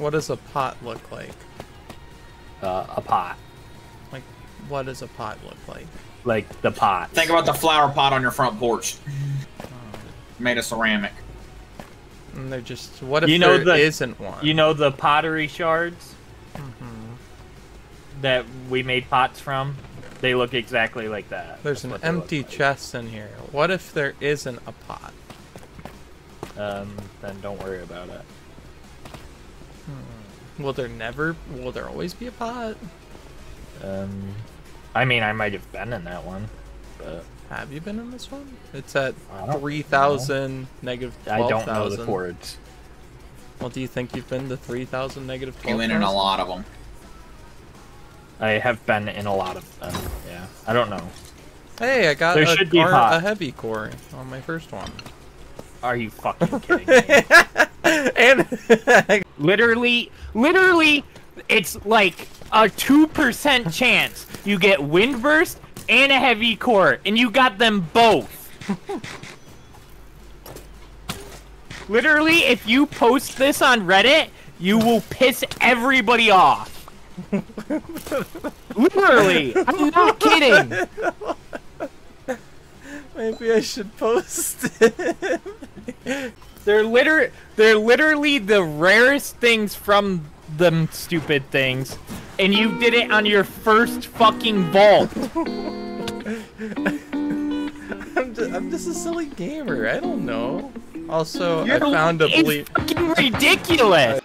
What does a pot look like? Uh, a pot. Like, what does a pot look like? Like the pot. Think about the flower pot on your front porch. Made of ceramic. And they're just. What if You know there the- not one? You know the pottery shards Mm-hmm. that we made pots from? They look exactly like that. There's That's an what they empty like. chest in here. What if there isn't a pot? Um, then don't worry about it. Will there never? Will there always be a pot? Um, I mean, I might have been in that one, but Have you been in this one? It's at three thousand negative I don't know the thousand. chords. Well, do you think you've been to three thousand negative You twelve? went in a lot of them. I have been in a lot of them. Yeah, I don't know. Hey, I got There a, should be car- pot. a heavy core on my first one. Are you fucking kidding me? and literally, literally, it's like a two percent chance you get wind burst and a heavy core, and you got them both. literally, if you post this on Reddit, you will piss everybody off. literally, I'm not kidding. Maybe I should post it. They're liter they're literally the rarest things from them stupid things. And you did it on your first fucking vault. I'm, just, I'm just a silly gamer. I don't know. Also, You're I found a bleep. it's fucking ridiculous.